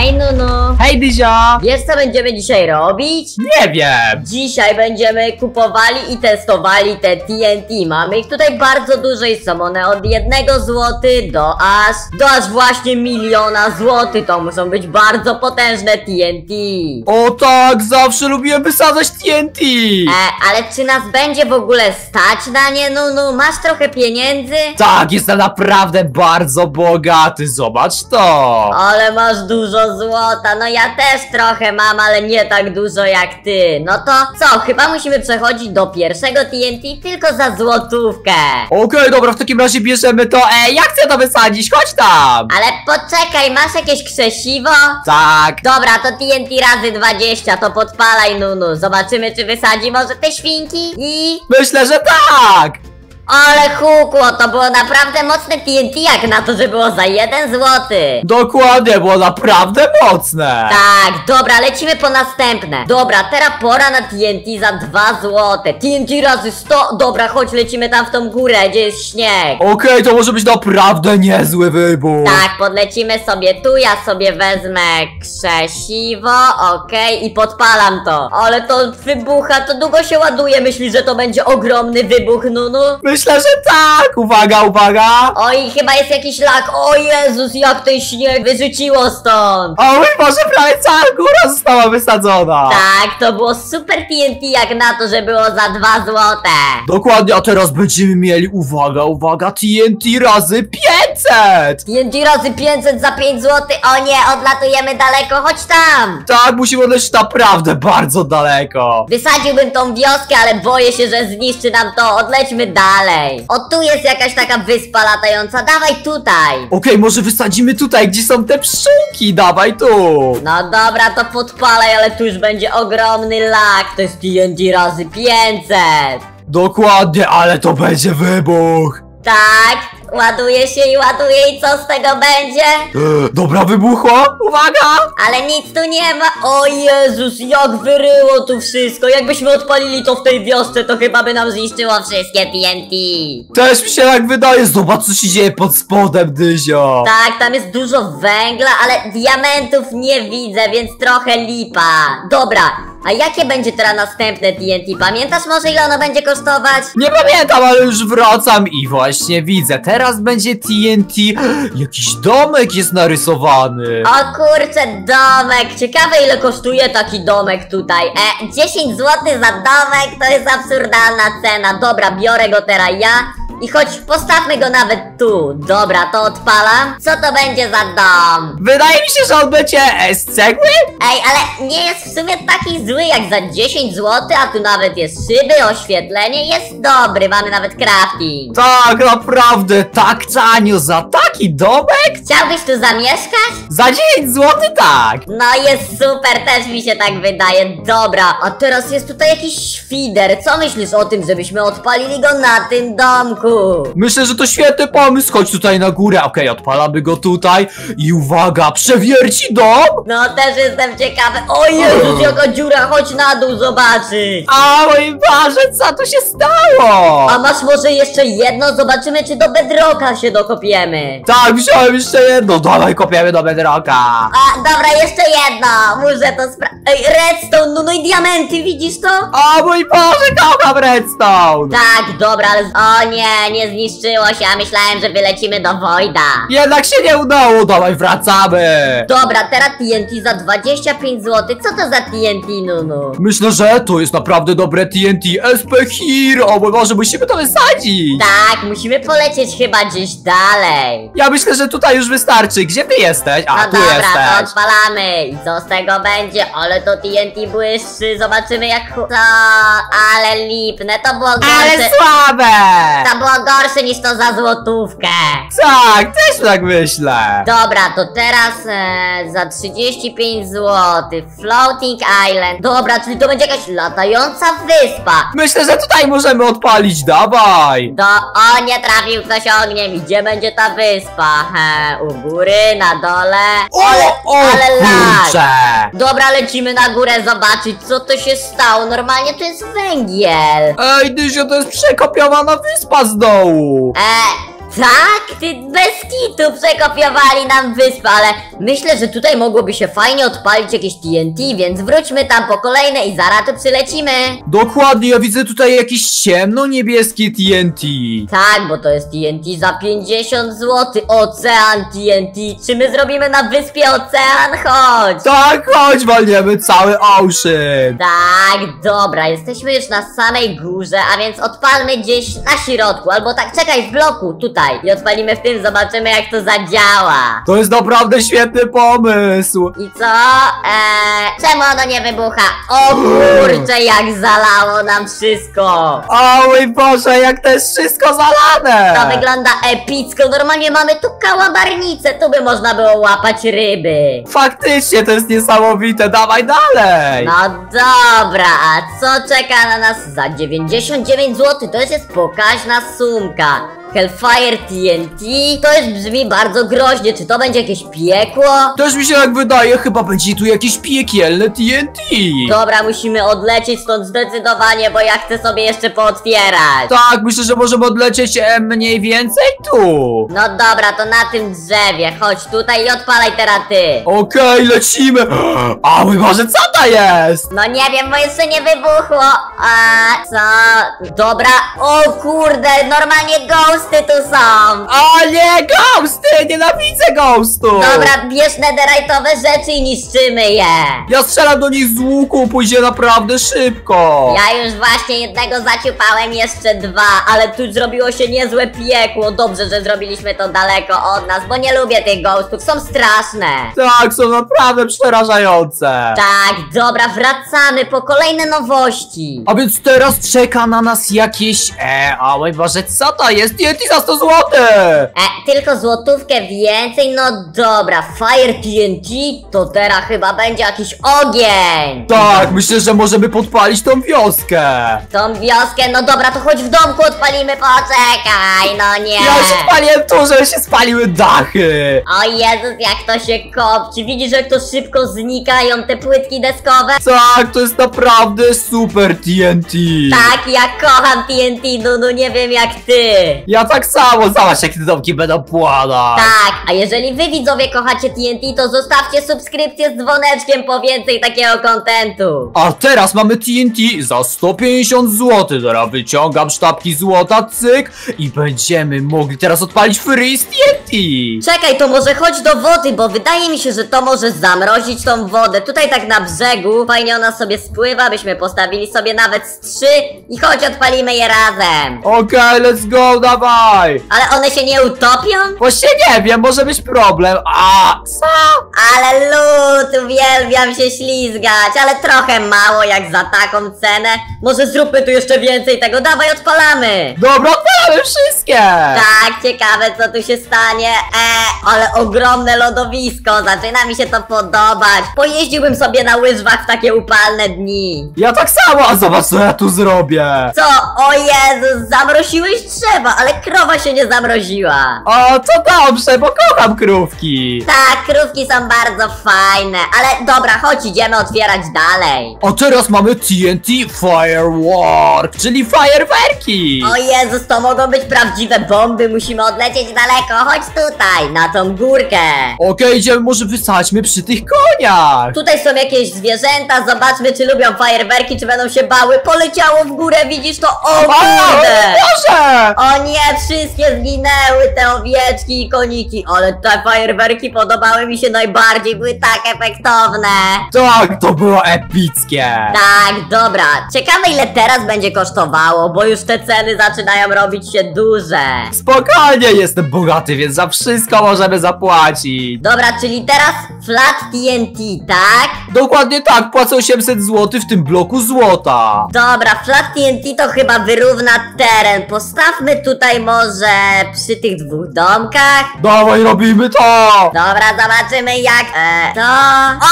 hej Nunu! Hej Dyzio! Wiesz co będziemy dzisiaj robić? Nie wiem! Dzisiaj będziemy kupowali i testowali te TNT. Mamy ich tutaj bardzo dużo i są one od jednego złoty do aż, do aż właśnie miliona złotych. To muszą być bardzo potężne TNT. O tak, zawsze lubiłem wysadzać TNT! E, ale czy nas będzie w ogóle stać na nie, Nunu? Masz trochę pieniędzy? Tak, jestem naprawdę bardzo bogaty, zobacz to! Ale masz dużo złota, no ja też trochę mam, ale nie tak dużo jak ty. No to co, chyba musimy przechodzić do pierwszego TNT tylko za złotówkę. Okej, dobra, w takim razie bierzemy to. Ej, ja chcę to wysadzić, chodź tam! Ale poczekaj, masz jakieś krzesiwo? Tak. Dobra, to TNT razy 20, to podpalaj Nunu. Zobaczymy czy wysadzi może te świnki i... Myślę, że tak! Ale hukło, to było naprawdę mocne TNT jak na to, że było za jeden złoty. Dokładnie, było naprawdę mocne! Tak, dobra, lecimy po następne. Dobra, teraz pora na TNT za 2 złote. TNT razy 100. Dobra, chodź, lecimy tam w tą górę, gdzie jest śnieg. Okej, to może być naprawdę niezły wybuch! Tak, podlecimy sobie tu, ja sobie wezmę krzesiwo, okej, i podpalam to. Ale to wybucha, to długo się ładuje, myślisz, że to będzie ogromny wybuch, Nunu? Myślę, że tak! Uwaga, uwaga! Oj, chyba jest jakiś lak, o Jezus, jak ten śnieg wyrzuciło stąd. O mój Boże, prawie cała góra została wysadzona! Tak, to było super TNT jak na to, że było za 2 złote. Dokładnie, a teraz będziemy mieli, uwaga, uwaga, TNT razy 500! TNT razy 500 za 5 zł. O nie, odlatujemy daleko, chodź tam! Tak, musimy odlecieć naprawdę bardzo daleko. Wysadziłbym tą wioskę, ale boję się, że zniszczy nam to. Odlećmy dalej. O, tu jest jakaś taka wyspa latająca. Dawaj tutaj. Okej, może wysadzimy tutaj, gdzie są te pszczółki, dawaj tu. No dobra, to podpalaj, ale tu już będzie ogromny lak. To jest TNT razy 500. Dokładnie, ale to będzie wybuch. Tak, ładuje się i ładuje i co z tego będzie? E, Dobra, wybuchło, uwaga. Ale nic tu nie ma. O Jezus, jak wyryło tu wszystko. Jakbyśmy odpalili to w tej wiosce, to chyba by nam zniszczyło wszystkie TNT. Też mi się tak wydaje, zobacz co się dzieje pod spodem, Dyzio. Tak, tam jest dużo węgla, ale diamentów nie widzę, więc trochę lipa. Dobra, a jakie będzie teraz następne TNT? Pamiętasz może ile ono będzie kosztować? Nie pamiętam, ale już wracam i właśnie widzę, teraz będzie TNT. Jakiś domek jest narysowany. O kurczę, domek. Ciekawe ile kosztuje taki domek tutaj. E, 10 zł za domek to jest absurdalna cena. Dobra, biorę go teraz ja. I choć postawmy go nawet tu. Dobra, to odpalam. Co to będzie za dom? Wydaje mi się, że on będzie e, z cegły? Ej, ale nie jest w sumie taki zły jak za 10 zł, a tu nawet jest szyby, oświetlenie, jest dobry, mamy nawet crafting. Tak, naprawdę, tak tanio za taki domek? Chciałbyś tu zamieszkać? Za 10 zł tak. No jest super, też mi się tak wydaje. Dobra, a teraz jest tutaj jakiś świder. Co myślisz o tym, żebyśmy odpalili go na tym domku? Myślę, że to świetny pomysł, chodź tutaj na górę, okej, odpalamy go tutaj i uwaga, przewierci dom? No też jestem ciekawy. O Jezus, jaka dziura, chodź na dół zobaczyć. A mój Boże, co tu się stało? A masz może jeszcze jedno? Zobaczymy, czy do bedroka się dokopiemy. Tak, wziąłem jeszcze jedno, dawaj kopiemy do bedrocka. A, dobra, jeszcze jedno. Muszę to sprawdzić. Ej, redstone, no, no i diamenty, widzisz to? O mój Boże, kocham redstone. Tak, dobra, ale... O nie, nie zniszczyło się, a myślałem, że wylecimy do Wojda. Jednak się nie udało, dawaj wracamy. Dobra, teraz TNT za 25 zł. Co to za TNT, Nunu? Myślę, że to jest naprawdę dobre TNT SP Hero, o mój Boże, musimy to wysadzić. Tak, musimy polecieć chyba gdzieś dalej. Ja myślę, że tutaj już wystarczy. Gdzie ty jesteś? A, No tu dobra, to jesteś. odpalamy. I co z tego będzie? Ale to TNT błyszczy. Zobaczymy jak... To... Ale lipne. To było gorsze. Ale słabe! To było gorsze niż to za złotówkę. Tak, też tak myślę. Dobra, to teraz e, za 35 zł. Floating Island. Dobra, czyli to będzie jakaś latająca wyspa. Myślę, że tutaj możemy odpalić, dawaj. Do... O, nie trafił ktoś ogniem. Gdzie będzie ta wyspa? He, u góry, na dole. O, o, ale lag. kurczę. Dobra, lecimy na górę zobaczyć, co to się stało. Normalnie to jest węgiel. Ej, Dyzio, to jest przekopiowana wyspa z dołu. Tak? Ty bez kitu przekopiowali nam wyspę, ale myślę, że tutaj mogłoby się fajnie odpalić jakieś TNT, więc wróćmy tam po kolejne i zaraz tu przylecimy. Dokładnie, ja widzę tutaj jakieś ciemno-niebieskie TNT. Tak, bo to jest TNT za 50 zł. Ocean TNT. Czy my zrobimy na wyspie ocean? Chodź. Tak, chodź, walniemy cały ocean. Tak, dobra, jesteśmy już na samej górze, a więc odpalmy gdzieś na środku, albo tak, czekaj, w bloku, tutaj. I odpalimy w tym, zobaczymy jak to zadziała. To jest naprawdę świetny pomysł. I co? Eee, czemu ono nie wybucha? O kurczę, jak zalało nam wszystko. O mój Boże, jak to jest wszystko zalane. To wygląda epicko, normalnie mamy tu kałamarnicę, tu by można było łapać ryby. Faktycznie, to jest niesamowite, dawaj dalej. No dobra, a co czeka na nas za 99 zł? To już jest pokaźna sumka. Hellfire TNT? To już brzmi bardzo groźnie, czy to będzie jakieś piekło? Też mi się tak wydaje, chyba będzie tu jakieś piekielne TNT. Dobra, musimy odlecieć stąd zdecydowanie, bo ja chcę sobie jeszcze pootwierać. Tak, myślę, że możemy odlecieć e, mniej więcej tu. No dobra, to na tym drzewie, chodź tutaj i odpalaj teraz ty. Okej, lecimy. A mój Boże, co to jest? No nie wiem, bo jeszcze nie wybuchło. A co? Dobra. O kurde, normalnie ghosty tu są. O nie, ghosty, nienawidzę ghostów. Dobra, bierz netherite'owe rzeczy i niszczymy je. Ja strzelam do nich z łuku, pójdzie naprawdę szybko. Ja już właśnie jednego zaciupałem, jeszcze dwa, ale tu zrobiło się niezłe piekło. Dobrze, że zrobiliśmy to daleko od nas, bo nie lubię tych ghostów, są straszne. Tak, są naprawdę przerażające. Tak, dobra, wracamy po kolejne nowości. A więc teraz czeka na nas jakieś... E, o mój Boże, co to jest? TNT za 100 zł! E, tylko złotówkę więcej? No dobra, Fire TNT to teraz chyba będzie jakiś ogień. Tak, myślę, że możemy podpalić tą wioskę. Tą wioskę, no dobra, to chodź w domku odpalimy, poczekaj, no nie. Ja już odpaliłem tu, żeby się spaliły dachy. O Jezus, jak to się kopci. Widzisz, jak to szybko znikają te płytki deskowe? Tak, to jest naprawdę super TNT. Tak, ja kocham TNT, no, no nie wiem jak ty. Ja tak samo, zobacz jak te będą płonąć. Tak, a jeżeli wy widzowie kochacie TNT, to zostawcie subskrypcję z dzwoneczkiem po więcej takiego kontentu. A teraz mamy TNT za 150 zł. Teraz wyciągam sztabki złota, cyk i będziemy mogli teraz odpalić freeze TNT. Czekaj, to może chodź do wody, bo wydaje mi się, że to może zamrozić tą wodę. Tutaj tak na brzegu, fajnie ona sobie spływa, byśmy postawili sobie nawet z trzy i chodź odpalimy je razem. Okej, let's go, dawaj. Ale one się nie utopią? Właśnie nie wiem, może być problem. A, co? Ale lód, uwielbiam się ślizgać, ale trochę mało jak za taką cenę. Może zróbmy tu jeszcze więcej tego, dawaj odpalamy. Dobra, odpalamy wszystkie. Tak, ciekawe co tu się stanie. E, ale ogromne lodowisko, zaczyna mi się to podobać. Pojeździłbym sobie na łyżwach w takie upalne dni. Ja tak samo, a zobacz co ja tu zrobię. Co? O Jezus, zamroziłeś drzewa, ale krowa się nie zamroziła. O, to dobrze, bo kocham krówki. Tak, krówki są bardzo fajne, ale dobra, chodź, idziemy otwierać dalej. A teraz mamy TNT Firework, czyli fajerwerki. O Jezus, to mogą być prawdziwe bomby, musimy odlecieć daleko, chodź tutaj, na tą górkę. Okej, idziemy, może wysadźmy przy tych koniach. Tutaj są jakieś zwierzęta, zobaczmy czy lubią fajerwerki, czy będą się bały. Poleciało w górę, widzisz to? O O, kurde! Boże! O nie, wszystkie zginęły te owieczki i koniki, ale te fajerwerki podobały mi się najbardziej, były tak efektowne. Tak, to było epickie. Tak, dobra. Ciekawe ile teraz będzie kosztowało, bo już te ceny zaczynają robić się duże. Spokojnie, jestem bogaty, więc za wszystko możemy zapłacić. Dobra, czyli teraz flat TNT, tak? Dokładnie tak, płacę 800 zł w tym bloku złota. Dobra, flat TNT to chyba wyrówna teren. Postawmy tutaj może przy tych dwóch domkach. Dawaj, robimy to! Dobra, zobaczymy jak... E, to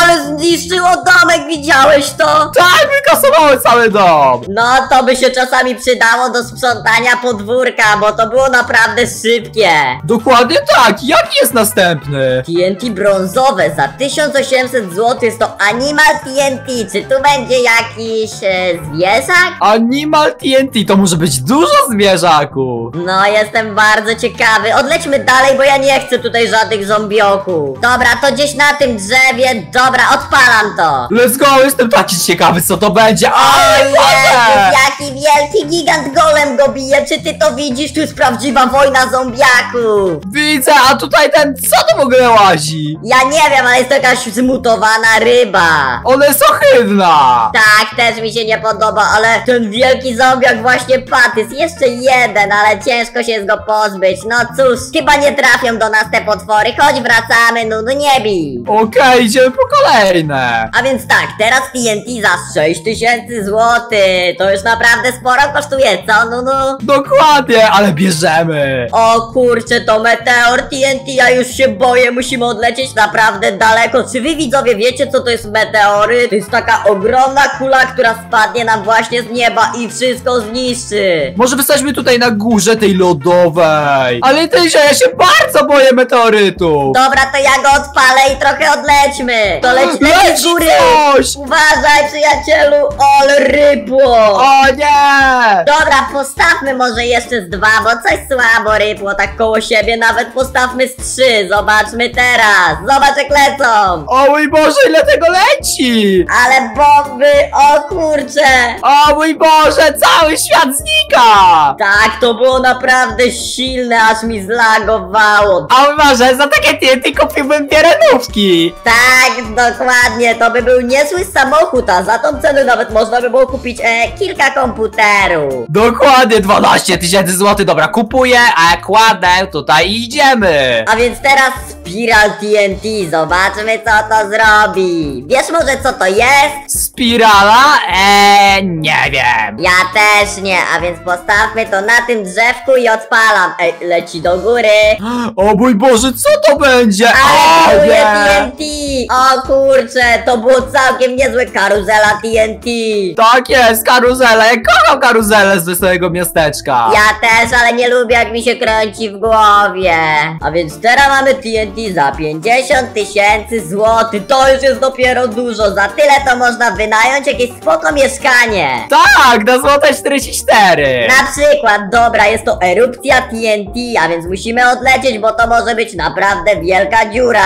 Ale zniszczyło domek, widziałeś to? Tak, wykasowały cały dom! No, to by się czasami przydało do sprzątania podwórka, bo to było naprawdę szybkie. Dokładnie tak, jaki jest następny? TNT brązowe za 1800 zł jest to Animal TNT. Czy tu będzie jakiś e, zwierzak? Animal TNT, to może być dużo zwierzaków! No, jestem bardzo ciekawy. Odlećmy dalej, bo ja nie chcę tutaj żadnych zombioków. Dobra, to gdzieś na tym drzewie. Dobra, odpalam to. Let's go, jestem taki ciekawy co to będzie! O Aj, Jezu, Boże! jaki wielki gigant golem go bije. Czy ty to widzisz? Tu jest prawdziwa wojna zombiaków. Widzę, a tutaj ten, co to w ogóle łazi? Ja nie wiem, ale jest to jakaś zmutowana ryba. Ona jest ohydna! Tak, też mi się nie podoba, ale ten wielki zombiak właśnie. Jest jeszcze jeden, ale ciężko się z go pozbyć. No cóż, chyba nie trafią do nas te potwory. Chodź, wracamy, no, no nie bij. Okej, idziemy po kolejne! A więc tak, teraz TNT za 6000 zł. To już naprawdę sporo kosztuje, co? No, no. Dokładnie, ale bierzemy! O kurczę, to meteor TNT, ja już się boję, musimy odlecieć naprawdę daleko. Czy wy widzowie wiecie, co to jest meteory? To jest taka ogromna kula, która spadnie nam właśnie z nieba i wszystko zniszczy. Może wystaćmy tutaj na górze tej lodowej! Ale ty, że ja się bardzo boję meteorytu! Dobra, to ja go odpalę i trochę odlećmy. To leć, leć z góry. coś! Uważaj, przyjacielu, ol rybło. O nie! Dobra, postawmy może jeszcze z dwa, bo coś słabo rybło tak koło siebie, nawet postawmy z trzy, zobaczmy teraz, zobacz jak lecą. O mój Boże, ile tego leci! Ale bomby, o kurcze. O mój Boże, cały świat znika! Tak, to było naprawdę silne, aż mi zlagowało. A mój Boże, za takie TNT kupiłbym pierenówki! Tak, dokładnie, to by był niezły samochód, a za tą cenę nawet można by było kupić e, kilka komputerów. Dokładnie 12 tysięcy złotych, dobra, kupuję, a kładę tutaj i idziemy! A więc teraz Spiral TNT, zobaczmy co to zrobi. Wiesz może co to jest? Spirala? Eee, nie wiem. Ja też nie, a więc postawmy to na tym drzewku i odpalam. Ej, leci do góry. O mój Boże, co to będzie? Ale O nie! TNT! O kurczę, to było całkiem niezłe karuzela TNT. Tak jest, karuzela, ja kocham karuzelę z wesołego miasteczka. Ja też, ale nie lubię jak mi się kręci w głowie. A więc teraz mamy TNT za 50 tysięcy złotych. To już jest dopiero dużo. Za tyle to można wynająć jakieś spoko mieszkanie. Tak, na złote 44. Na przykład, dobra, jest to erupcja TNT, a więc musimy odlecieć, bo to może być naprawdę wielka dziura.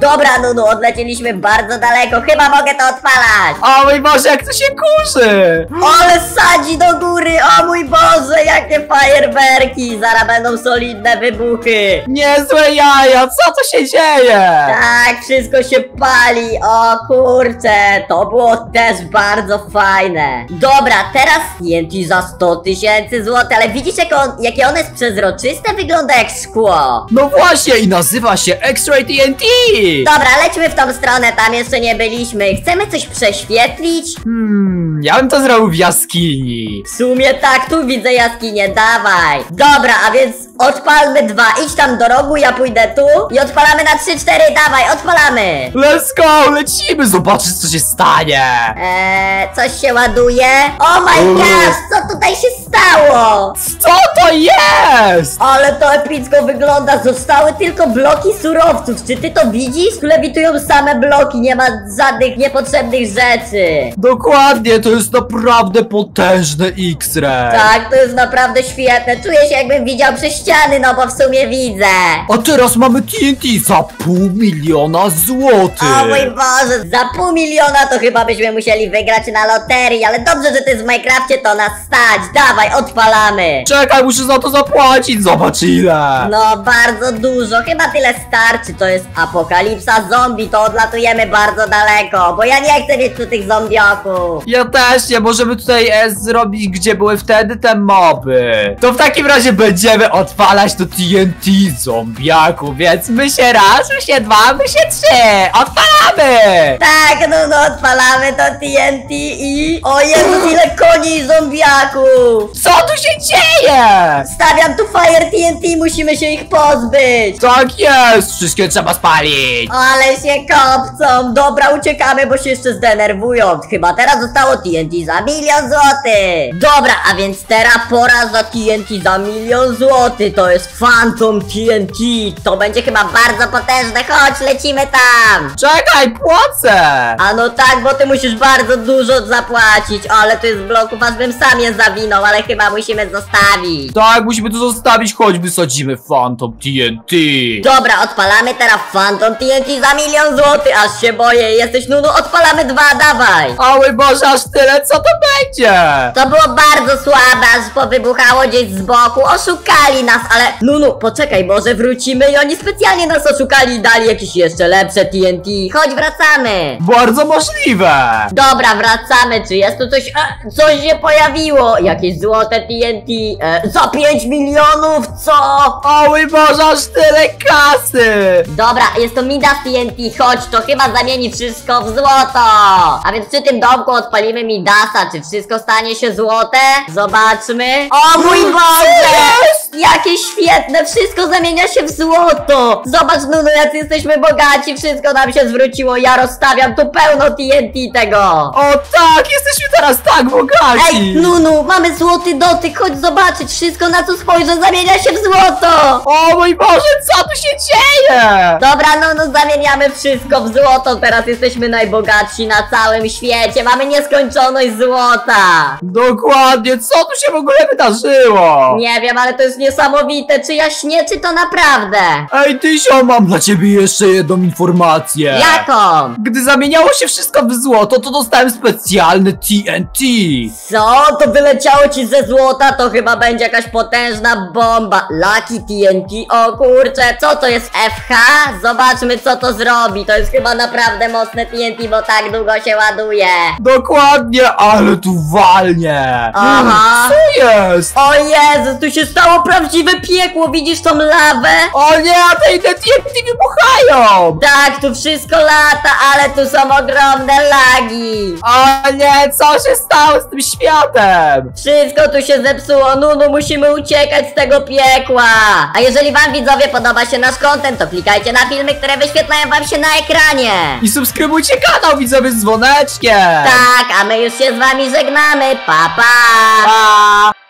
Dobra, Nunu, odlecieliśmy bardzo daleko, chyba mogę to odpalać. O mój Boże, jak to się kurzy! Ale sadzi do góry, o mój Boże, jakie fajerwerki, zaraz będą solidne wybuchy. Niezłe jaja, co to się dzieje? Tak, wszystko się pali, o kurczę, to było też bardzo fajne. Dobra, teraz TNT za 100 tysięcy złotych, ale widzisz jak on, jakie ono jest przezroczyste? Wygląda jak szkło. No właśnie, i nazywa się X-Ray TNT! Dobra, lećmy w tą stronę, tam jeszcze nie byliśmy. Chcemy coś prześwietlić? Hmm, ja bym to zrobił w jaskini. W sumie tak, tu widzę jaskinię, dawaj. Dobra, a więc odpalmy dwa. Idź tam do rogu, ja pójdę tu i odpalamy na 3-4, dawaj, odpalamy. Let's go, lecimy, zobaczyć co się stanie. Eee, coś się ładuje. Oh my gosh, co tutaj się stało? Co jest? Ale to epicko wygląda, zostały tylko bloki surowców. Czy ty to widzisz? Tu lewitują same bloki, nie ma żadnych niepotrzebnych rzeczy. Dokładnie, to jest naprawdę potężny X-Ray. Tak, to jest naprawdę świetne. Czuję się jakbym widział przez ściany, no bo w sumie widzę. A teraz mamy TNT za pół miliona złotych. O mój Boże, za pół miliona to chyba byśmy musieli wygrać na loterii, ale dobrze, że to jest w Minecrafcie, to nas stać. Dawaj, odpalamy. Czekaj, muszę za to zapłacić, zobacz ile. No, bardzo dużo, chyba tyle starczy. To jest apokalipsa zombie, to odlatujemy bardzo daleko, bo ja nie chcę mieć tu tych zombioków. Ja też nie, możemy tutaj e, zrobić, gdzie były wtedy te moby. To w takim razie będziemy odpalać to TNT zombiaku, więc my się raz, my się dwa, my się trzy. odpalamy! Tak, no no, odpalamy to TNT i... O Jezus, ile koni i zombiaków! Co tu się dzieje? Stawiam tu Fire TNT, musimy się ich pozbyć! Tak jest! Wszystkie trzeba spalić! Ale się kopcą! Dobra, uciekamy, bo się jeszcze zdenerwują. Chyba teraz zostało TNT za milion złotych. Dobra, a więc teraz pora za TNT za milion złotych. To jest Phantom TNT. To będzie chyba bardzo potężne. Chodź, lecimy tam. Czekaj, płacę! A no tak, bo ty musisz bardzo dużo zapłacić. Ale to jest bloków, aż bym sam je zawinął, ale chyba musimy zostawić. Tak, musimy tu zostawić, choć wysadzimy Phantom TNT. Dobra, odpalamy teraz Phantom TNT za milion złotych, aż się boję. Jesteś Nunu, odpalamy dwa, dawaj. O mój Boże, aż tyle, co to będzie? To było bardzo słabe, aż powybuchało gdzieś z boku. Oszukali nas, ale Nunu, poczekaj, może wrócimy i oni specjalnie nas oszukali i dali jakieś jeszcze lepsze TNT. Chodź, wracamy. Bardzo możliwe. Dobra, wracamy. Czy jest tu coś? E, coś się pojawiło. Jakieś złote TNT. E, za 5 milionów, co? O mój Boże, aż tyle kasy. Dobra, jest to Midas TNT, chodź, to chyba zamieni wszystko w złoto! A więc przy tym domku odpalimy Midasa, czy wszystko stanie się złote? Zobaczmy. O mój Boże! Jakie świetne, wszystko zamienia się w złoto! Zobacz, Nunu, jak jesteśmy bogaci, wszystko nam się zwróciło, ja rozstawiam tu pełno TNT tego! O tak, jesteśmy teraz tak bogaci. Ej, Nunu, mamy złoty dotyk, chodź zobaczyć, wszystko na co spojrzę zamienia się w złoto! O mój Boże, co tu się dzieje? Dobra, no no zamieniamy wszystko w złoto, teraz jesteśmy najbogatsi na całym świecie, mamy nieskończoność złota! Dokładnie, co tu się w ogóle wydarzyło? Nie wiem, ale to jest niesamowite, czy ja śnię, czy to naprawdę? Ej, Tysio, mam dla ciebie jeszcze jedną informację. Jaką? Gdy zamieniało się wszystko w złoto, to dostałem specjalny TNT. Co? To wyleciało ci ze złota? To chyba będzie jakaś potężna bomba. Lucky TNT, o kurczę, co to jest FH? Zobaczmy co to zrobi, to jest chyba naprawdę mocne TNT, bo tak długo się ładuje. Dokładnie, ale tu walnie. Aha. Co jest? O Jezus, tu się stało prawdziwe piekło, widzisz tą lawę? O nie, a te inne TNT wybuchają. Tak, tu wszystko lata, ale tu są ogromne lagi. O nie, co się stało z tym światem? Wszystko tu się zepsuło, Nunu, musimy uciekać z tego piekła. A jeżeli wam widzowie podoba się nasz content, to klikajcie na filmy, które wyświetlają wam się na ekranie. I subskrybujcie kanał widzowie z dzwoneczkiem. Tak, a my już się z wami żegnamy. Pa, pa. Pa.